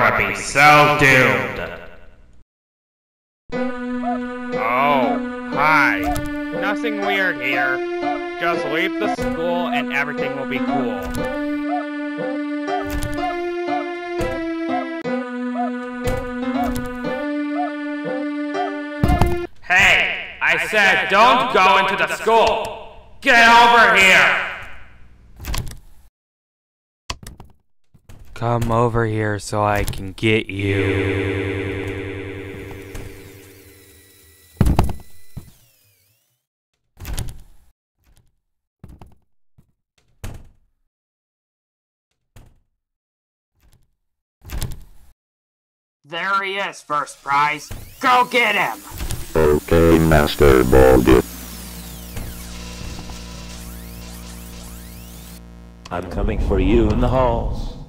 gonna be so doomed. Oh, hi. Nothing weird here. Just leave the school and everything will be cool. Hey, I said don't go into the school. Get over here. Come over here so I can get you. There he is, first prize. Go get him. Okay, Master Bog. I'm coming for you in the halls.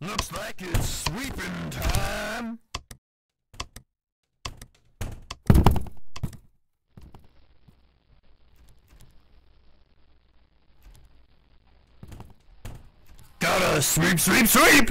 Looks like it's sweeping time. Gotta sweep, sweep, sweep!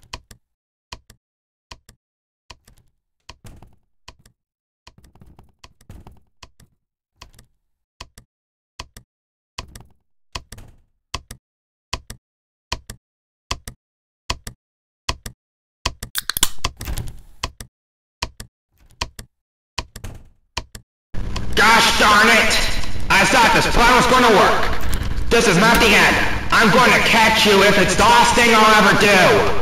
Gosh darn it! I thought this plan was gonna work. This is not the end. I'm going to catch you if it's the last thing I'll ever do.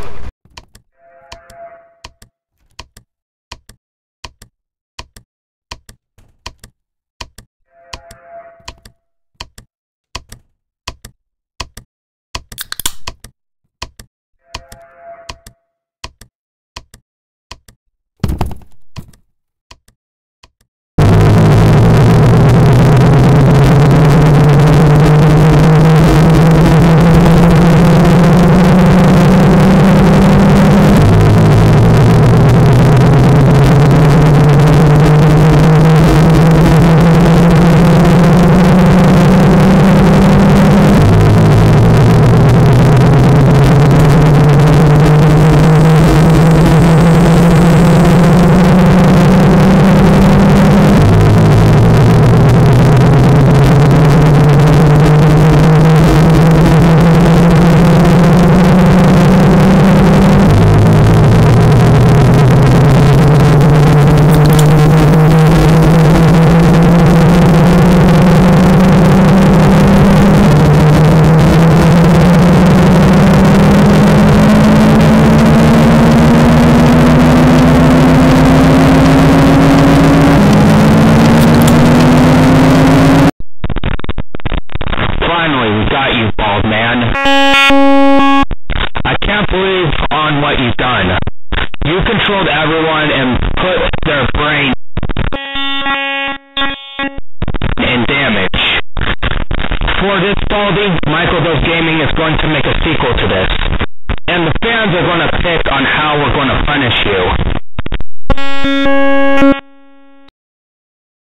Finally, we got you, bald man. I can't believe on what you've done. You controlled everyone and put their brain in damage. For this Baldi, Michael Gaming is going to make a sequel to this. And the fans are going to pick on how we're going to punish you.